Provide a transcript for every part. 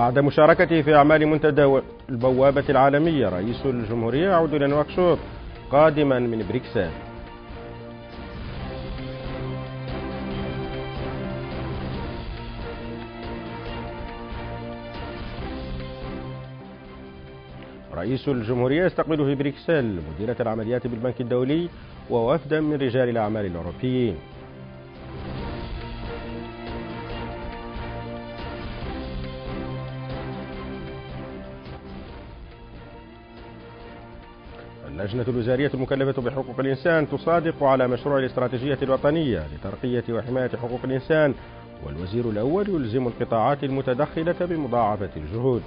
بعد مشاركته في أعمال منتدى البوابة العالمية رئيس الجمهورية يعود إلى نواكشوط قادما من بريكسل رئيس الجمهورية يستقبل في بريكسل مديرة العمليات بالبنك الدولي ووفدا من رجال الأعمال الأوروبيين. اللجنة الوزارية المكلفة بحقوق الإنسان تصادق على مشروع الاستراتيجية الوطنية لترقية وحماية حقوق الإنسان والوزير الأول يلزم القطاعات المتدخلة بمضاعفة الجهود.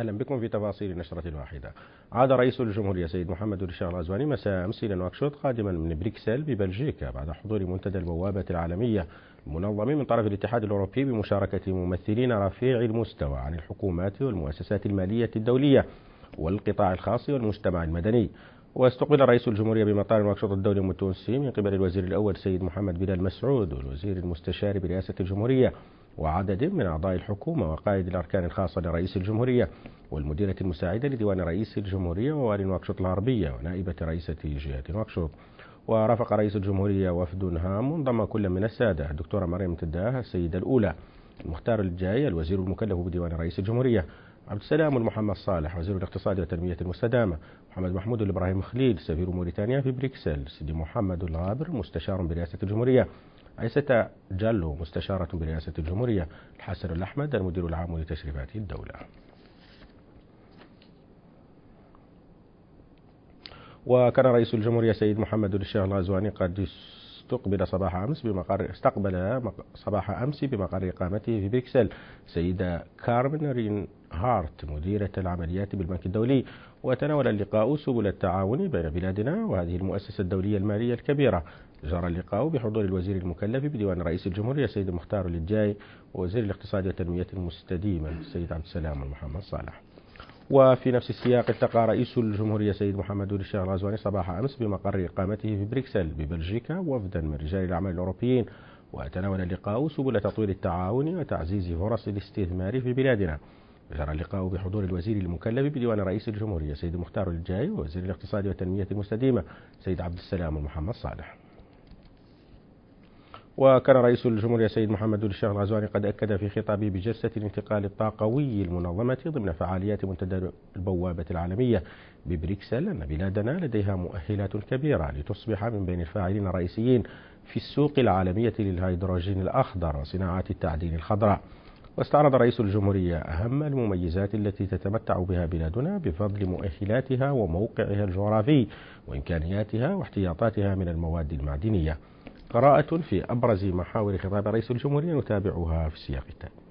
أهلا بكم في تفاصيل النشرة الواحدة. عاد رئيس الجمهورية سيد محمد الشيخ الغزواني مساء أمس إلى نواكشوط قادما من بريكسل ببلجيكا بعد حضور منتدى البوابة العالمية المنظم من طرف الاتحاد الأوروبي بمشاركة ممثلين رفيع المستوى عن الحكومات والمؤسسات المالية الدولية والقطاع الخاص والمجتمع المدني. واستقبل رئيس الجمهورية بمطار نواكشوط الدولي التونسي من قبل الوزير الأول سيد محمد بلال مسعود والوزير المستشار برئاسة الجمهورية وعدد من أعضاء الحكومة وقائد الأركان الخاصة لرئيس الجمهورية والمديرة المساعدة لديوان رئيس الجمهورية ووالي نواكشوط الغربية ونائبة رئيسة جهة نواكشوط. ورافق رئيس الجمهورية وفد هام انضم كل من السادة الدكتورة مريم تداه السيدة الأولى المختار الجاي الوزير المكلف بديوان رئيس الجمهورية. عبد السلام المحمد صالح وزير الاقتصاد والتنمية المستدامة. محمد محمود الإبراهيم خليل سفير موريتانيا في بريكسل سيدي محمد الغابر مستشار برئاسة الجمهورية. عيسى جالو مستشارة برئاسة الجمهورية الحسن الأحمد المدير العام لتشريفات الدولة. وكان رئيس الجمهورية سيد محمد الشيخ الغزواني قد استقبل صباح أمس بمقر استقبل صباح أمس بمقر إقامته في بريكسل سيدة كارمن رين هارت مديرة العمليات بالبنك الدولي. وتناول اللقاء سبل التعاون بين بلادنا وهذه المؤسسة الدولية المالية الكبيرة. جرى اللقاء بحضور الوزير المكلف بديوان رئيس الجمهورية السيد مختار الجاي ووزير الاقتصاد والتنمية المستديمة السيد عبد السلام محمد صالح. وفي نفس السياق التقى رئيس الجمهورية سيد محمد الشيخ الغزواني صباح أمس بمقر إقامته في بريكسل ببلجيكا وفدا من رجال الأعمال الأوروبيين. وتناول اللقاء سبل تطوير التعاون وتعزيز فرص الاستثمار في بلادنا. جرى اللقاء بحضور الوزير المكلف بديوان رئيس الجمهورية سيد مختار الجاي ووزير الاقتصاد والتنمية المستديمة سيد عبد السلام محمد صالح. وكان رئيس الجمهورية سيد محمد الشيخ الغزواني قد أكد في خطابه بجلسة الانتقال الطاقوي المنظمة ضمن فعاليات منتدى البوابة العالمية ببريكسل أن بلادنا لديها مؤهلات كبيرة لتصبح من بين الفاعلين الرئيسيين في السوق العالمية للهيدروجين الأخضر وصناعات التعدين الخضراء. واستعرض رئيس الجمهورية أهم المميزات التي تتمتع بها بلادنا بفضل مؤهلاتها وموقعها الجغرافي وإمكانياتها واحتياطاتها من المواد المعدنية. قراءة في أبرز محاور خطاب رئيس الجمهورية نتابعها في السياق التالي.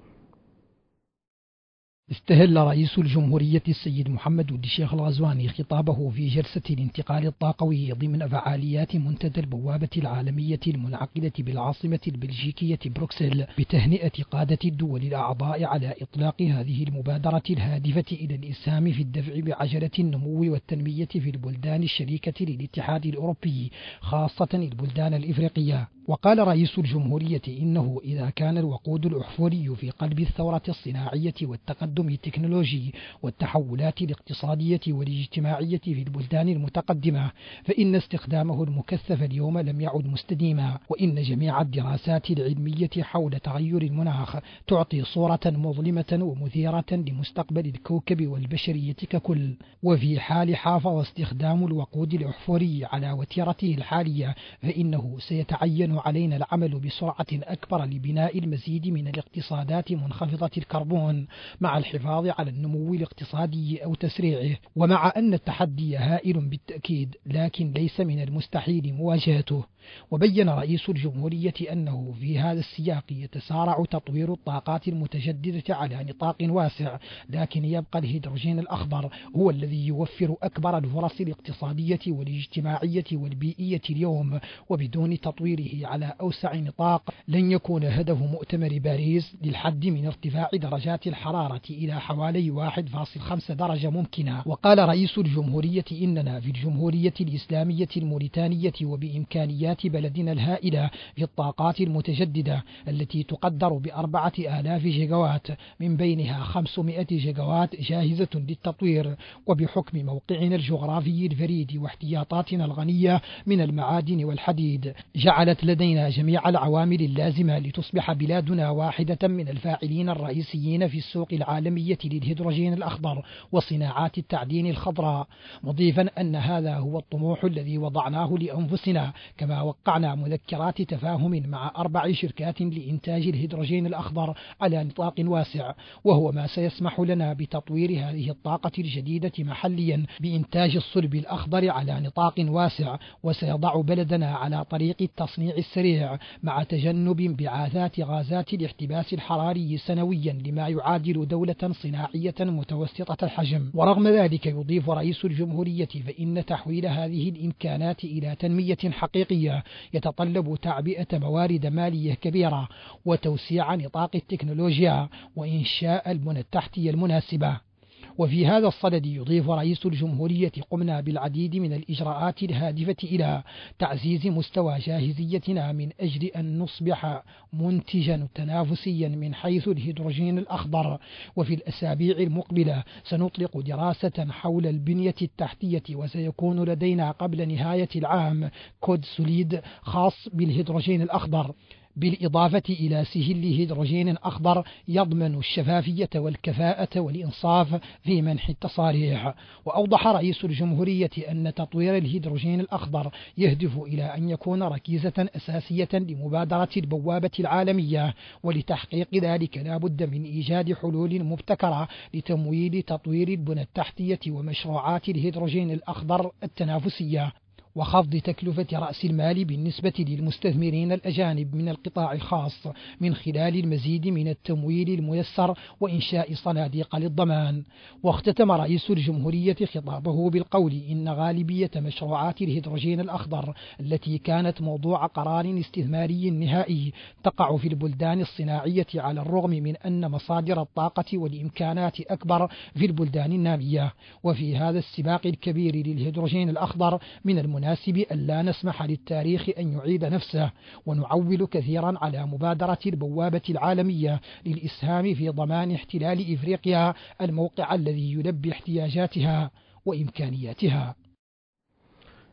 استهل رئيس الجمهورية السيد محمد ولد الشيخ الغزواني خطابه في جلسة الانتقال الطاقوي ضمن فعاليات منتدى البوابة العالمية المنعقدة بالعاصمة البلجيكية بروكسل بتهنئة قادة الدول الأعضاء على إطلاق هذه المبادرة الهادفة إلى الإسهام في الدفع بعجلة النمو والتنمية في البلدان الشريكة للاتحاد الأوروبي خاصة البلدان الإفريقية. وقال رئيس الجمهورية إنه إذا كان الوقود الأحفوري في قلب الثورة الصناعية والتقدم التكنولوجي والتحولات الاقتصادية والاجتماعية في البلدان المتقدمة فإن استخدامه المكثف اليوم لم يعد مستديما وإن جميع الدراسات العلمية حول تغير المناخ تعطي صورة مظلمة ومثيرة لمستقبل الكوكب والبشرية ككل. وفي حال حافظ استخدام الوقود الأحفوري على وتيرته الحالية فإنه سيتعين علينا العمل بسرعة أكبر لبناء المزيد من الاقتصادات منخفضة الكربون مع الحفاظ على النمو الاقتصادي أو تسريعه ومع أن التحدي هائل بالتأكيد لكن ليس من المستحيل مواجهته. وبين رئيس الجمهورية أنه في هذا السياق يتسارع تطوير الطاقات المتجددة على نطاق واسع لكن يبقى الهيدروجين الأخضر هو الذي يوفر أكبر الفرص الاقتصادية والاجتماعية والبيئية اليوم وبدون تطويره على أوسع نطاق لن يكون هدف مؤتمر باريس للحد من ارتفاع درجات الحرارة إلى حوالي 1.5 درجة ممكنة. وقال رئيس الجمهورية إننا في الجمهورية الإسلامية الموريتانية وبإمكانيات بلدنا الهائلة في الطاقات المتجددة التي تقدر بأربعة آلاف جيجاوات من بينها 500 جيجاوات جاهزة للتطوير. وبحكم موقعنا الجغرافي الفريد واحتياطاتنا الغنية من المعادن والحديد جعلت لدينا جميع العوامل اللازمة لتصبح بلادنا واحدة من الفاعلين الرئيسيين في السوق العالمية للهيدروجين الأخضر وصناعات التعدين الخضراء. مضيفا أن هذا هو الطموح الذي وضعناه لأنفسنا كما وقعنا مذكرات تفاهم مع أربع شركات لإنتاج الهيدروجين الأخضر على نطاق واسع وهو ما سيسمح لنا بتطوير هذه الطاقة الجديدة محليا بإنتاج الصلب الأخضر على نطاق واسع وسيضع بلدنا على طريق التصنيع السريع مع تجنب انبعاثات غازات الاحتباس الحراري سنويا لما يعادل دولة صناعية متوسطة الحجم. ورغم ذلك يضيف رئيس الجمهورية فإن تحويل هذه الإمكانات إلى تنمية حقيقية يتطلب تعبئة موارد مالية كبيرة وتوسيع نطاق التكنولوجيا وإنشاء البنى التحتية المناسبة. وفي هذا الصدد يضيف رئيس الجمهورية قمنا بالعديد من الإجراءات الهادفة إلى تعزيز مستوى جاهزيتنا من أجل أن نصبح منتجا تنافسيا من حيث الهيدروجين الأخضر. وفي الأسابيع المقبلة سنطلق دراسة حول البنية التحتية وسيكون لدينا قبل نهاية العام code solide خاص بالهيدروجين الأخضر. بالإضافة إلى سجل هيدروجين أخضر يضمن الشفافية والكفاءة والإنصاف في منح التصاريح. وأوضح رئيس الجمهورية أن تطوير الهيدروجين الأخضر يهدف إلى أن يكون ركيزة أساسية لمبادرة البوابة العالمية ولتحقيق ذلك لا بد من إيجاد حلول مبتكرة لتمويل تطوير البنى التحتية ومشروعات الهيدروجين الأخضر التنافسية. وخفض تكلفة رأس المال بالنسبة للمستثمرين الأجانب من القطاع الخاص من خلال المزيد من التمويل الميسر وإنشاء صناديق للضمان. واختتم رئيس الجمهورية خطابه بالقول إن غالبية مشروعات الهيدروجين الأخضر التي كانت موضوع قرار استثماري نهائي تقع في البلدان الصناعية على الرغم من أن مصادر الطاقة والإمكانات أكبر في البلدان النامية. وفي هذا السباق الكبير للهيدروجين الأخضر من المناسب المناسب ألا نسمح للتاريخ أن يعيد نفسه ونعول كثيرا على مبادرة البوابة العالمية للإسهام في ضمان احتلال إفريقيا الموقع الذي يلبي احتياجاتها وإمكانياتها.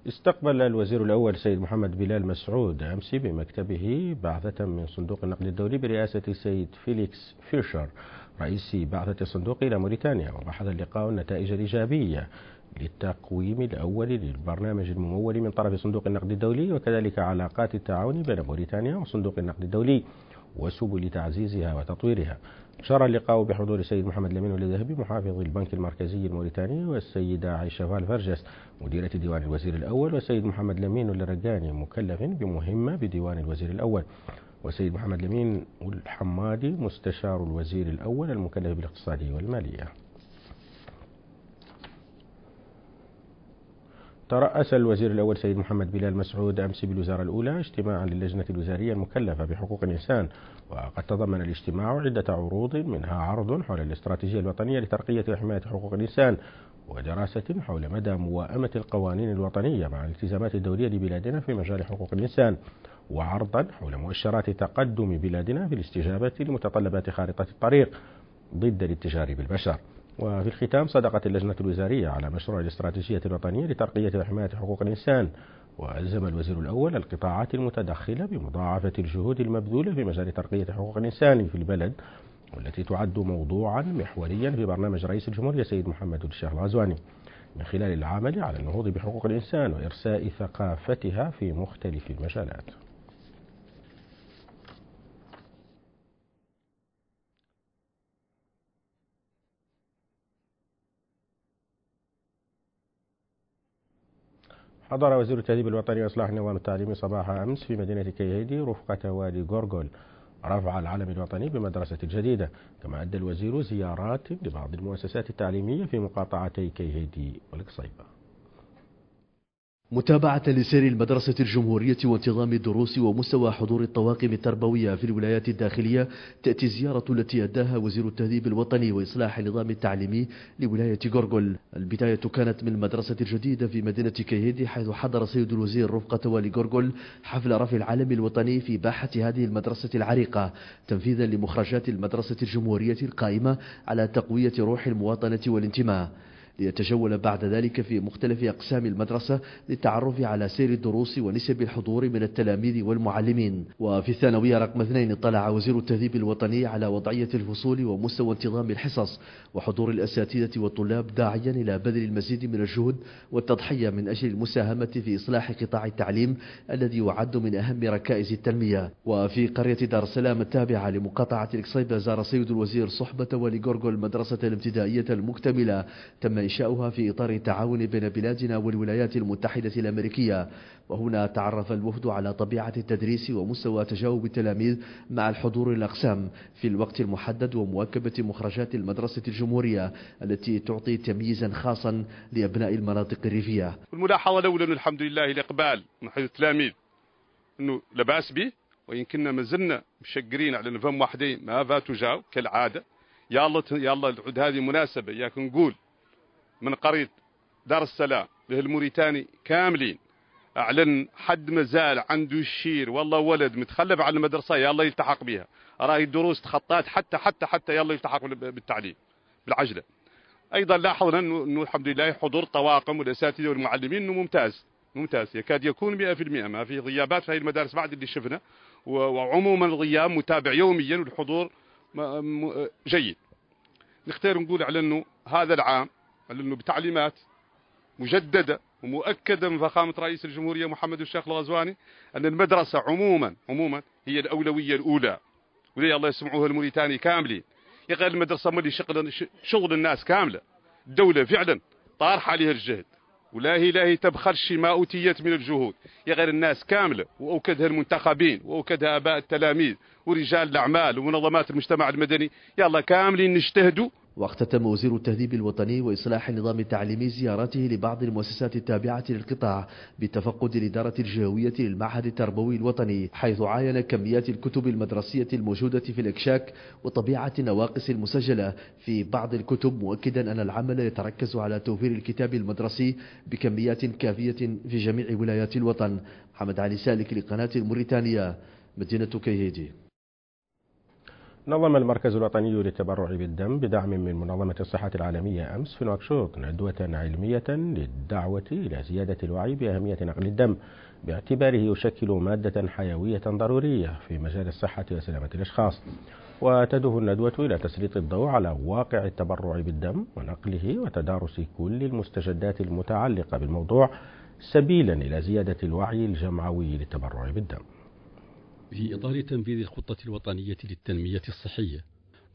استقبل الوزير الأول سيد محمد بلال مسعود أمس بمكتبه بعثة من صندوق النقد الدولي برئاسة السيد فيليكس فيشر رئيس بعثة الصندوق إلى موريتانيا وبحث اللقاء النتائج الإيجابية. للتقويم الأول للبرنامج الممول من طرف صندوق النقد الدولي وكذلك علاقات التعاون بين موريتانيا وصندوق النقد الدولي وسبل تعزيزها وتطويرها. شار اللقاء بحضور السيد محمد لمين الذهبي محافظ البنك المركزي الموريتاني والسيدة عائشة فالفرجس مديرة ديوان الوزير الأول والسيد محمد لمين الرقاني مكلف بمهمة بديوان الوزير الأول. والسيد محمد لمين الحمادي مستشار الوزير الأول المكلف بالاقتصادية والمالية. ترأس الوزير الأول سيد محمد بلال مسعود أمس بالوزارة الأولى اجتماعا للجنة الوزارية المكلفة بحقوق الإنسان وقد تضمن الاجتماع عدة عروض منها عرض حول الاستراتيجية الوطنية لترقية وحماية حقوق الإنسان ودراسة حول مدى موائمة القوانين الوطنية مع الالتزامات الدولية لبلادنا في مجال حقوق الإنسان وعرضا حول مؤشرات تقدم بلادنا في الاستجابة لمتطلبات خارطة الطريق ضد الاتجار بالبشر. وفي الختام صدقت اللجنة الوزارية على مشروع الاستراتيجية الوطنية لترقية وحماية حقوق الإنسان. وألزم الوزير الأول القطاعات المتدخلة بمضاعفة الجهود المبذولة في مجال ترقية حقوق الإنسان في البلد والتي تعد موضوعا محوريا في برنامج رئيس الجمهورية سيد محمد الشيخ الغزواني. من خلال العمل على النهوض بحقوق الإنسان وإرساء ثقافتها في مختلف المجالات. حضر وزير التأديب الوطني وإصلاح النظام التعليمي صباح أمس في مدينة كيهيدي رفقة وادي غورغول رفع العلم الوطني بمدرسة الجديدة كما أدى الوزير زيارات لبعض المؤسسات التعليمية في مقاطعتي كيهيدي والقصيبة متابعة لسير المدرسة الجمهورية وانتظام الدروس ومستوى حضور الطواقم التربوية في الولايات الداخلية تأتي الزيارة التي أداها وزير التهذيب الوطني وإصلاح النظام التعليمي لولاية غورغول. البداية كانت من المدرسة الجديدة في مدينة كيهيدي حيث حضر سيد الوزير رفقة والي غورغول حفل رفع العلم الوطني في باحة هذه المدرسة العريقة تنفيذا لمخرجات المدرسة الجمهورية القائمة على تقوية روح المواطنة والانتماء. ليتجول بعد ذلك في مختلف أقسام المدرسة للتعرف على سير الدروس ونسب الحضور من التلاميذ والمعلمين. وفي الثانوية رقم اثنين اطلع وزير التهذيب الوطني على وضعية الفصول ومستوى انتظام الحصص وحضور الأساتذة والطلاب داعيا إلى بذل المزيد من الجهد والتضحية من أجل المساهمة في إصلاح قطاع التعليم الذي يعد من أهم ركائز التنمية. وفي قرية دار السلام التابعة لمقاطعة القصيبة زار سيد الوزير صحبة ولغورغو المدرسة الابتدائية المكتملة تم إنشاؤها في إطار التعاون بين بلادنا والولايات المتحدة الأمريكية. وهنا تعرف الوفد على طبيعة التدريس ومستوى تجاوب التلاميذ مع الحضور الأقسام في الوقت المحدد ومواكبة مخرجات المدرسة الجمهورية التي تعطي تمييزا خاصا لأبناء المناطق الريفية. الملاحظة الأولى الحمد لله الإقبال من حيث التلاميذ. أنه لباس به وإن كنا ما زلنا مشقرين على نفهم واحدين ما فاتوا جاو كالعادة يلا يلا هذه مناسبة. ياك نقول من قرية دار السلام الموريتاني كاملين. أعلن حد ما زال عنده الشير. والله ولد متخلف على المدرسة يلا يلتحق بها. راي الدروس تخطات حتى حتى حتى يلا يلتحق بالتعليم بالعجلة. أيضا لاحظنا إنه الحمد لله حضور الطواقم والأساتذة والمعلمين إنه ممتاز ممتاز. يكاد يكون 100% ما في غيابات في هذه المدارس بعد اللي شفنا. وعموما الغياب متابع يوميا والحضور جيد. نختار نقول على إنه هذا العام إنه بتعليمات مجددة ومؤكدة من فخامة رئيس الجمهورية محمد الشيخ الغزواني أن المدرسة عموما عموما هي الأولوية الأولى. ولي الله يسمعوها الموريتاني كاملين. يا غير المدرسة ملي شغل شغل الناس كاملة. الدولة فعلا طارحة عليها الجهد. ولا هي لا هي تبخلش ما أوتيت من الجهود. يا غير الناس كاملة. وأوكدها المنتخبين وأوكدها آباء التلاميذ ورجال الأعمال ومنظمات المجتمع المدني. يلا كاملين نجتهدوا واختتم وزير التهذيب الوطني وإصلاح النظام التعليمي زيارته لبعض المؤسسات التابعة للقطاع بتفقد الإدارة الجهوية للمعهد التربوي الوطني حيث عاين كميات الكتب المدرسية الموجودة في الإكشاك وطبيعة النواقص المسجلة في بعض الكتب مؤكدا أن العمل يتركز على توفير الكتاب المدرسي بكميات كافية في جميع ولايات الوطن. محمد علي سالك لقناة الموريتانية مدينة كيهيدي نظم المركز الوطني للتبرع بالدم بدعم من منظمة الصحة العالمية أمس في نواكشوط ندوة علمية للدعوة إلى زيادة الوعي بأهمية نقل الدم. باعتباره يشكل مادة حيوية ضرورية في مجال الصحة وسلامة الأشخاص. وتده الندوة إلى تسليط الضوء على واقع التبرع بالدم ونقله وتدارس كل المستجدات المتعلقة بالموضوع سبيلا إلى زيادة الوعي الجمعوي للتبرع بالدم. في إطار تنفيذ الخطة الوطنية للتنمية الصحية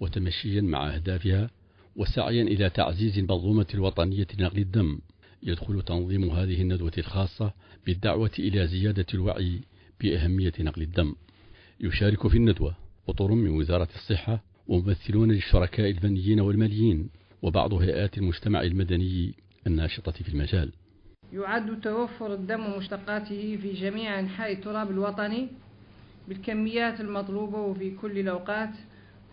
وتمشيا مع أهدافها وسعيا إلى تعزيز المنظومة الوطنية لنقل الدم. يدخل تنظيم هذه الندوة الخاصة بالدعوة إلى زيادة الوعي بأهمية نقل الدم. يشارك في الندوة أطر من وزارة الصحة وممثلون للشركاء الفنيين والماليين وبعض هيئات المجتمع المدني الناشطة في المجال. يعد توفر الدم ومشتقاته في جميع أنحاء التراب الوطني بالكميات المطلوبة وفي كل الأوقات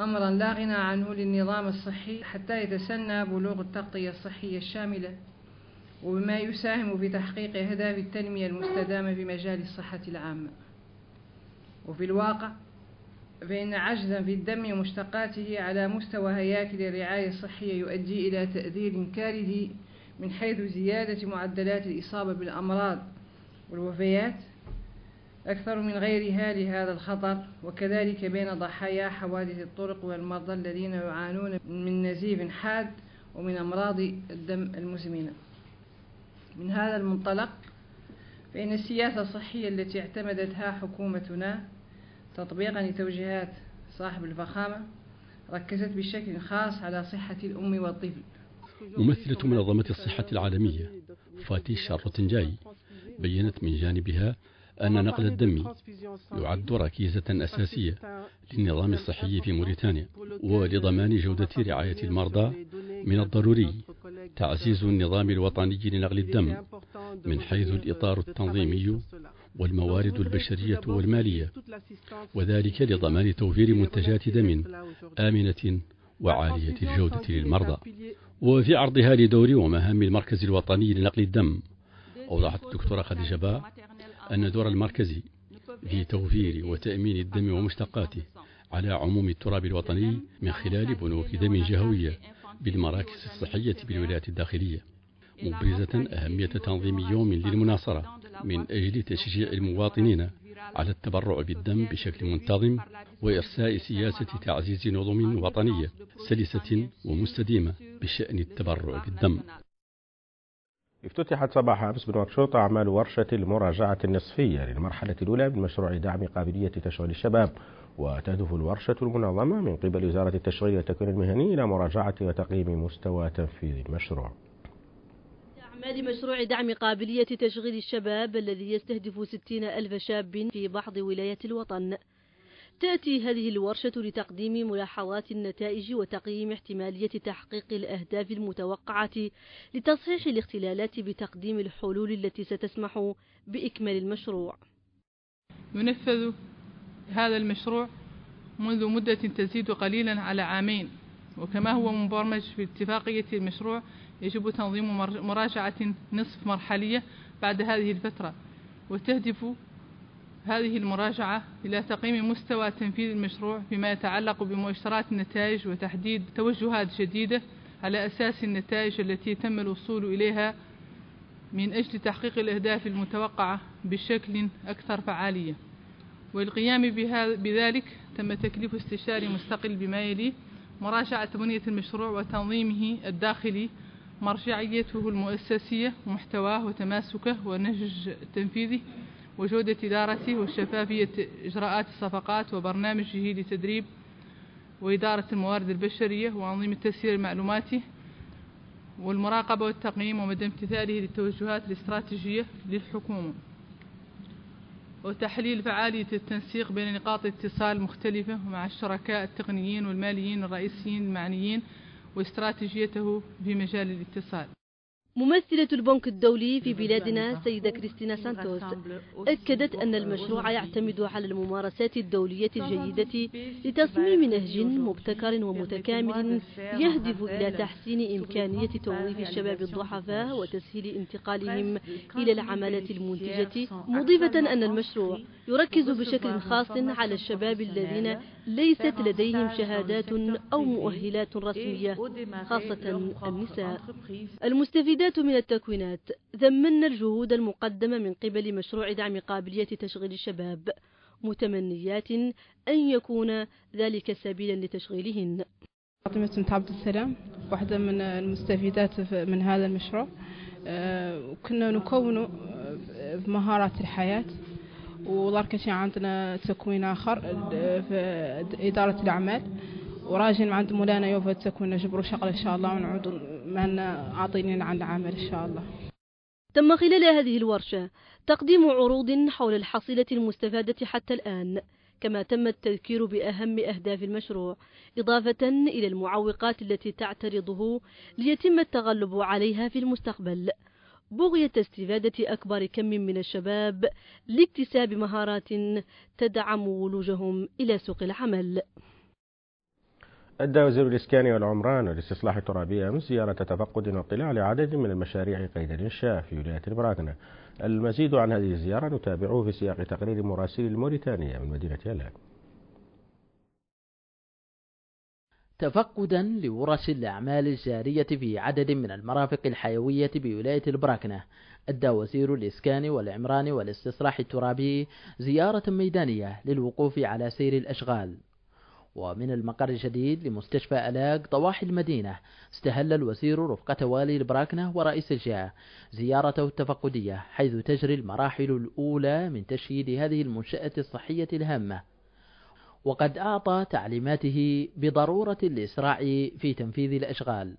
أمرا لا غنى عنه للنظام الصحي حتى يتسنى بلوغ التغطية الصحية الشاملة وبما يساهم في تحقيق أهداف التنمية المستدامة في مجال الصحة العامة. وفي الواقع فإن عجزا في الدم ومشتقاته على مستوى هياكل الرعاية الصحية يؤدي إلى تأثير كارثي من حيث زيادة معدلات الإصابة بالأمراض والوفيات أكثر من غيرها لهذا الخطر وكذلك بين ضحايا حوادث الطرق والمرضى الذين يعانون من نزيف حاد ومن أمراض الدم المزمنة. من هذا المنطلق فإن السياسة الصحية التي اعتمدتها حكومتنا تطبيقا لتوجيهات صاحب الفخامة ركزت بشكل خاص على صحة الأم والطفل. ممثلة منظمة الصحة العالمية فاتي شارلوتنجاي بينت من جانبها أن نقل الدم يعد ركيزة أساسية للنظام الصحي في موريتانيا ولضمان جودة رعاية المرضى من الضروري. تعزيز النظام الوطني لنقل الدم من حيث الإطار التنظيمي والموارد البشرية والمالية. وذلك لضمان توفير منتجات دم آمنة وعالية الجودة للمرضى. وفي عرضها لدور ومهام المركز الوطني لنقل الدم. أوضحت الدكتورة خديجة با أن دور المركز في توفير وتأمين الدم ومشتقاته على عموم التراب الوطني من خلال بنوك دم جهوية بالمراكز الصحية بالولايات الداخلية مبرزة أهمية تنظيم يوم للمناصرة من أجل تشجيع المواطنين على التبرع بالدم بشكل منتظم وإرساء سياسة تعزيز نظم وطنية سلسة ومستديمة بشأن التبرع بالدم. افتتحت صباح أمس بنواكشوط أعمال ورشة المراجعة النصفية للمرحلة الأولى من مشروع دعم قابلية تشغيل الشباب وتهدف الورشة المنظمة من قبل وزارة التشغيل والتكوين المهني إلى مراجعة وتقييم مستوى تنفيذ المشروع. أعمال مشروع دعم قابلية تشغيل الشباب الذي يستهدف ستين ألف شاب في بعض ولايات الوطن. تأتي هذه الورشة لتقديم ملاحظات النتائج وتقييم احتمالية تحقيق الأهداف المتوقعة لتصحيح الاختلالات بتقديم الحلول التي ستسمح بإكمال المشروع. ينفذ هذا المشروع منذ مدة تزيد قليلا على عامين وكما هو مبرمج في اتفاقية المشروع يجب تنظيم مراجعة نصف مرحلية بعد هذه الفترة وتهدف هذه المراجعة إلى تقييم مستوى تنفيذ المشروع فيما يتعلق بمؤشرات النتائج وتحديد توجهات جديدة على أساس النتائج التي تم الوصول إليها من أجل تحقيق الأهداف المتوقعة بشكل أكثر فعالية. والقيام بذلك تم تكليف استشاري مستقل بما يلي مراجعة بنية المشروع وتنظيمه الداخلي مرجعيته المؤسسية ومحتواه وتماسكه ونهج تنفيذه وجودة إدارته والشفافية إجراءات الصفقات وبرنامجه لتدريب وإدارة الموارد البشرية وأنظمة التسيير المعلوماتي والمراقبة والتقييم ومدى امتثاله للتوجهات الاستراتيجية للحكومة وتحليل فعالية التنسيق بين نقاط الاتصال المختلفة مع الشركاء التقنيين والماليين الرئيسيين المعنيين واستراتيجيته في مجال الاتصال. ممثلة البنك الدولي في بلادنا سيدة كريستينا سانتوس أكدت أن المشروع يعتمد على الممارسات الدولية الجيدة لتصميم نهج مبتكر ومتكامل يهدف إلى تحسين إمكانية توظيف الشباب الضعفاء وتسهيل انتقالهم إلى العمالة المنتجة. مضيفة أن المشروع يركز بشكل خاص على الشباب الذين ليست لديهم شهادات أو مؤهلات رسمية خاصة النساء. المستفيدات من التكوينات ذمن الجهود المقدمة من قبل مشروع دعم قابلية تشغيل الشباب متمنيات أن يكون ذلك سبيلا لتشغيلهن. فاطمة عبد السلام واحدة من المستفيدات من هذا المشروع. كنا نكون مهارات الحياة. ودار شيء عندنا تكوين آخر في إدارة الأعمال. وراجل عند مولانا يوفى تكوين نجبروا شغل إن شاء الله ونعود معنا عاطينين عن العمل إن شاء الله. تم خلال هذه الورشة تقديم عروض حول الحصيلة المستفادة حتى الآن كما تم التذكير بأهم أهداف المشروع إضافة إلى المعوقات التي تعترضه ليتم التغلب عليها في المستقبل. بغية استفادة أكبر كم من الشباب لاكتساب مهارات تدعم ولوجهم إلى سوق العمل. أدى وزير الإسكان والعمران والاستصلاح الترابي أمس زيارة تفقد واطلاع لعدد من المشاريع قيد الإنشاء في ولاية البراكنة المزيد عن هذه الزيارة نتابعه في سياق تقرير مراسل الموريتانية من مدينة يلان تفقدا لورش الأعمال الجارية في عدد من المرافق الحيوية بولاية البراكنة أدى وزير الإسكان والعمران والإستصلاح الترابي زيارة ميدانية للوقوف على سير الأشغال. ومن المقر الجديد لمستشفى ألاق ضواحي المدينة استهل الوزير رفقة والي البراكنة ورئيس الجهة زيارته التفقدية حيث تجري المراحل الأولى من تشييد هذه المنشأة الصحية الهامة. وقد أعطى تعليماته بضرورة الإسراع في تنفيذ الأشغال.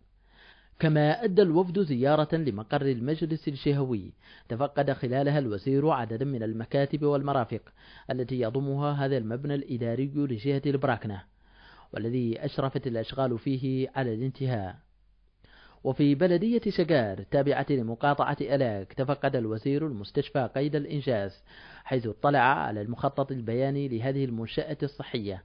كما أدى الوفد زيارة لمقر المجلس الشهوي تفقد خلالها الوزير عددا من المكاتب والمرافق التي يضمها هذا المبنى الإداري لجهة البراكنة. والذي أشرفت الأشغال فيه على الانتهاء. وفي بلدية شقار التابعة لمقاطعة ألاك تفقد الوزير المستشفى قيد الإنجاز حيث اطلع على المخطط البياني لهذه المنشأة الصحية.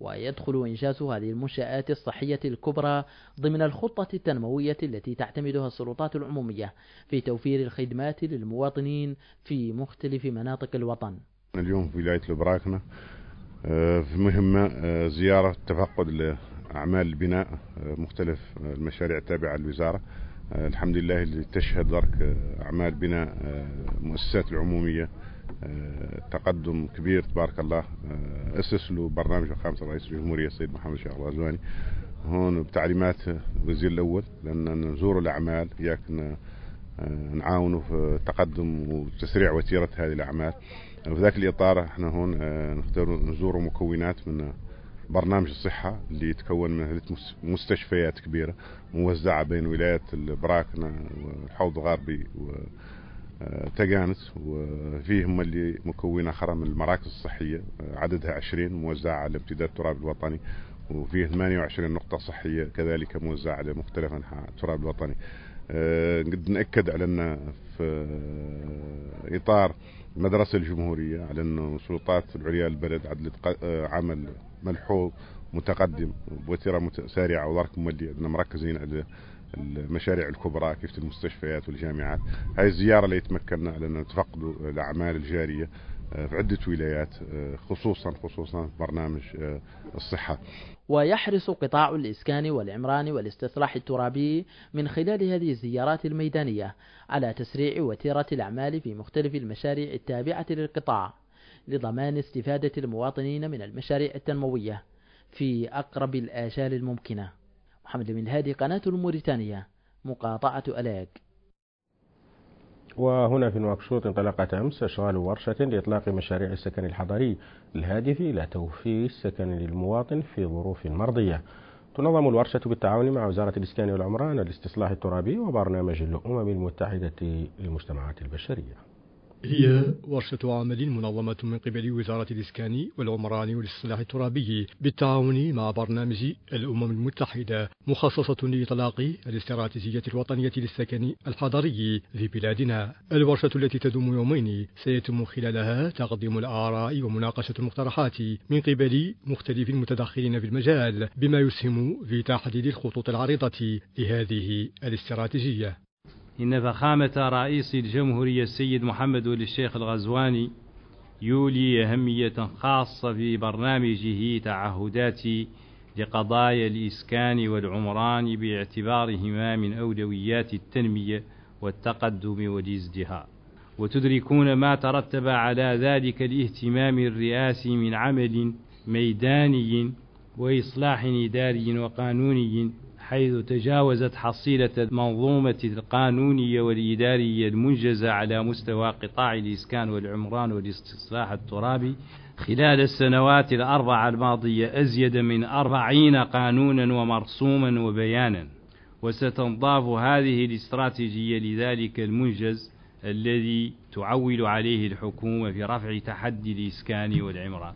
ويدخل إنجاز هذه المنشآت الصحية الكبرى ضمن الخطة التنموية التي تعتمدها السلطات العمومية في توفير الخدمات للمواطنين في مختلف مناطق الوطن. اليوم في ولاية البراكنة في مهمة آه، زيارة تفقد لأعمال البناء آه، مختلف المشاريع التابعة للوزارة. الحمد لله اللي تشهد درك أعمال بناء المؤسسات العمومية تقدم كبير تبارك الله أسس له برنامج فخامة رئيس الجمهورية السيد محمد شيخ الغزواني هون بتعليمات الوزير الأول لأن نزور الأعمال ياك نعاونوا في تقدم وتسريع وتيرة هذه الأعمال. في ذاك الإطار إحنا هون آه، نختار نزور مكونات من برنامج الصحة اللي يتكون من مستشفيات كبيرة موزعة بين ولاية البراكنة والحوض الغربي وتقانس وفيهم اللي مكونة أخرى من المراكز الصحية آه، عددها 20 موزعة على امتداد التراب الوطني. وفيه 28 نقطة صحية كذلك موزعة على مختلف أنحاء التراب الوطني. آه، قد نأكد على أن في إطار المدرسة الجمهورية على أنه سلطات العليا البلد عدلت آه، عمل ملحوظ متقدم بوتيرة سارعة وضرك مولي. مركزين على المشاريع الكبرى كيف المستشفيات والجامعات. هاي الزيارة اللي يتمكننا على أن نتفقدوا الأعمال الجارية. في عدة ولايات آه، خصوصا خصوصا برنامج الصحة. ويحرص قطاع الإسكان والعمران والاستصلاح الترابي من خلال هذه الزيارات الميدانية على تسريع وتيرة الأعمال في مختلف المشاريع التابعة للقطاع لضمان استفادة المواطنين من المشاريع التنموية في أقرب الآجال الممكنة. محمد بن هادي قناة الموريتانية مقاطعة ألاك. وهنا في نواكشوط انطلقت أمس إشغال ورشة لإطلاق مشاريع السكن الحضري الهادف إلى توفير السكن للمواطن في ظروف مرضية. تنظم الورشة بالتعاون مع وزارة الإسكان والعمران والاستصلاح الترابي وبرنامج الأمم المتحدة للمجتمعات البشرية. هي ورشة عمل منظمة من قبل وزارة الإسكان والعمران والإصلاح الترابي بالتعاون مع برنامج الأمم المتحدة مخصصة لإطلاق الاستراتيجية الوطنية للسكن الحضري في بلادنا. الورشة التي تدوم يومين سيتم خلالها تقديم الآراء ومناقشة المقترحات من قبل مختلف المتدخلين في المجال بما يسهم في تحديد الخطوط العريضة لهذه الاستراتيجية. إن فخامة رئيس الجمهورية السيد محمد الشيخ الغزواني يولي أهمية خاصة في برنامجه تعهدات لقضايا الإسكان والعمران باعتبارهما من أولويات التنمية والتقدم والازدهار وتدركون ما ترتب على ذلك الاهتمام الرئاسي من عمل ميداني وإصلاح إداري وقانوني حيث تجاوزت حصيلة المنظومة القانونية والإدارية المنجزة على مستوى قطاع الإسكان والعمران والاستصلاح الترابي خلال السنوات الأربعة الماضية أزيد من أربعين قانونا ومرسوما وبيانا. وستنضاف هذه الاستراتيجية لذلك المنجز الذي تعول عليه الحكومة في رفع تحدي الإسكان والعمران.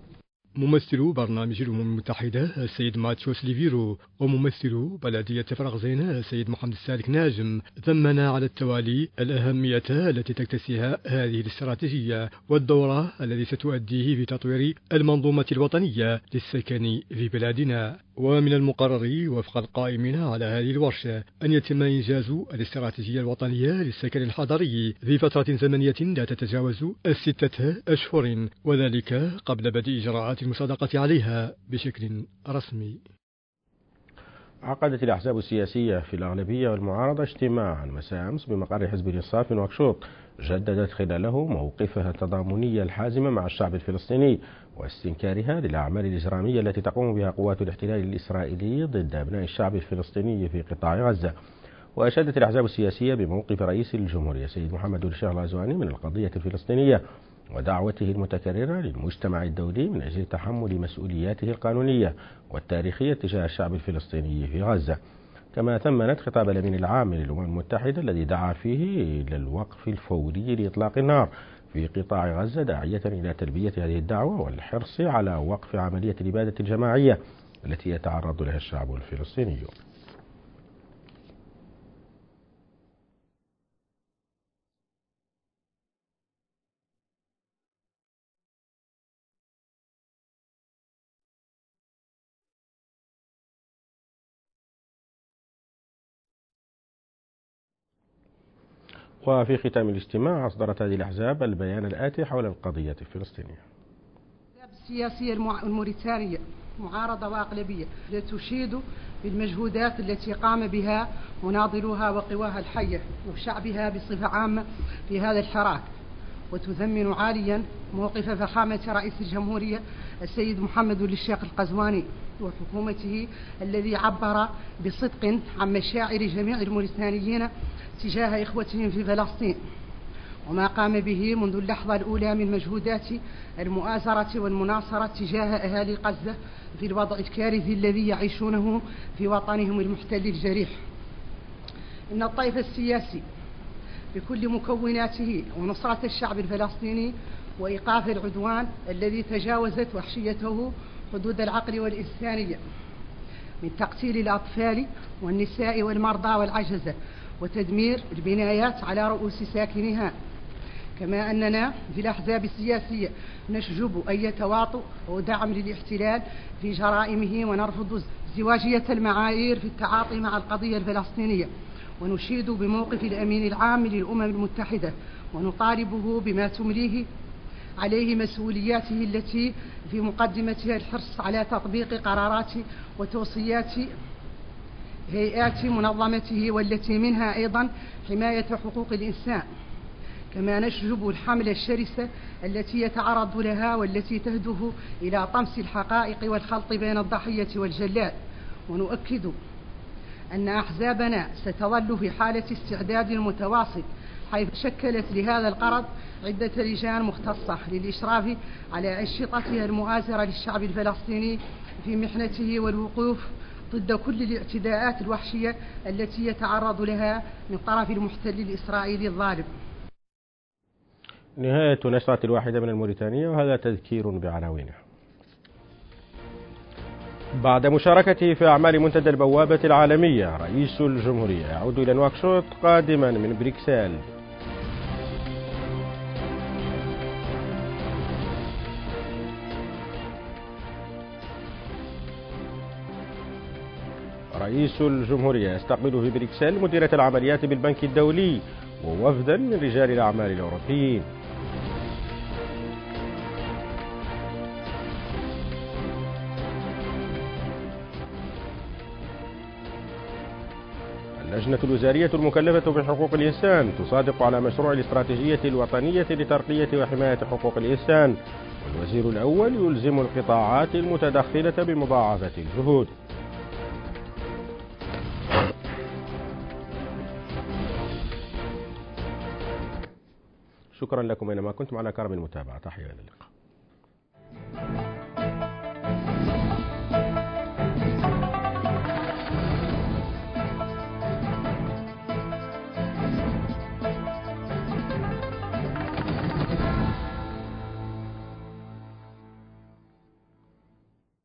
ممثل برنامج الأمم المتحدة السيد ماتشوس ليفيرو. وممثل بلدية فرغزين السيد محمد السالك ناجم. ثمن على التوالي الأهمية التي تكتسيها هذه الاستراتيجية والدور الذي ستؤديه في تطوير المنظومة الوطنية للسكن في بلادنا. ومن المقرر وفق القائمين على هذه الورشة أن يتم إنجاز الاستراتيجية الوطنية للسكن الحضري في فترة زمنية لا تتجاوز الستة أشهر وذلك قبل بدء إجراءات المصادقة عليها بشكل رسمي. عقدت الأحزاب السياسية في الأغلبية والمعارضة اجتماعا مساء أمس بمقر حزب الإنصاف في نواكشوط جددت خلاله موقفها التضامني الحازم مع الشعب الفلسطيني واستنكارها للأعمال الإجرامية التي تقوم بها قوات الاحتلال الإسرائيلي ضد أبناء الشعب الفلسطيني في قطاع غزة. وأشادت الأحزاب السياسية بموقف رئيس الجمهورية سيد محمد الشيخ الغزواني من القضية الفلسطينية. ودعوته المتكررة للمجتمع الدولي من أجل تحمل مسؤولياته القانونية والتاريخية تجاه الشعب الفلسطيني في غزة. كما ثمنت خطاب الأمين العام للأمم المتحدة الذي دعا فيه إلى الوقف الفوري لإطلاق النار في قطاع غزة داعية إلى تلبية هذه الدعوة والحرص على وقف عملية الإبادة الجماعية التي يتعرض لها الشعب الفلسطيني. وفي ختام الاجتماع أصدرت هذه الأحزاب البيان الآتي حول القضية الفلسطينية. السياسية الموريتانية معارضة وأغلبية تشيد بالمجهودات التي قام بها مناضلوها وقواها الحية وشعبها بصفة عامة في هذا الحراك وتثمن عاليا موقف فخامة رئيس الجمهورية السيد محمد للشيخ القزواني. وحكومته الذي عبر بصدق عن مشاعر جميع الموريتانيين تجاه إخوتهم في فلسطين. وما قام به منذ اللحظة الأولى من مجهودات المؤازرة والمناصرة تجاه أهالي غزة في الوضع الكارثي الذي يعيشونه في وطنهم المحتل الجريح. إن الطيف السياسي بكل مكوناته ونصرة الشعب الفلسطيني وإيقاف العدوان الذي تجاوزت وحشيته حدود العقل والإنسانية من تقتيل الأطفال والنساء والمرضى والعجزة وتدمير البنايات على رؤوس ساكنها. كما أننا في الأحزاب السياسية نشجب أي تواطؤ ودعم للاحتلال في جرائمه ونرفض ازدواجية المعايير في التعاطي مع القضية الفلسطينية. ونشيد بموقف الأمين العام للأمم المتحدة ونطالبه بما تمليه عليه مسؤولياته التي في مقدمتها الحرص على تطبيق قرارات وتوصيات هيئات منظمته والتي منها أيضا حماية حقوق الإنسان. كما نشجب الحملة الشرسة التي يتعرض لها والتي تهدف إلى طمس الحقائق والخلط بين الضحية والجلاد ونؤكد أن أحزابنا ستظل في حالة استعداد متواصل حيث شكلت لهذا القرض عدة لجان مختصة للإشراف على أنشطتها المؤازرة للشعب الفلسطيني في محنته والوقوف ضد كل الاعتداءات الوحشية التي يتعرض لها من طرف المحتل الإسرائيلي الظالم. نهاية نشرة الواحدة من الموريتانية وهذا تذكير بعناوينها بعد مشاركته في أعمال منتدى البوابة العالمية رئيس الجمهورية يعود إلى نواكشوط قادما من بريكسل رئيس الجمهورية يستقبل في بريكسل مديرة العمليات بالبنك الدولي ووفدا من رجال الأعمال الأوروبيين. اللجنة الوزارية المكلفة بحقوق الإنسان تصادق على مشروع الاستراتيجية الوطنية لترقية وحماية حقوق الإنسان والوزير الأول يلزم القطاعات المتدخلة بمضاعفة الجهود. شكرا لكم أينما كنتم على كرم المتابعة. تحية إلى اللقاء.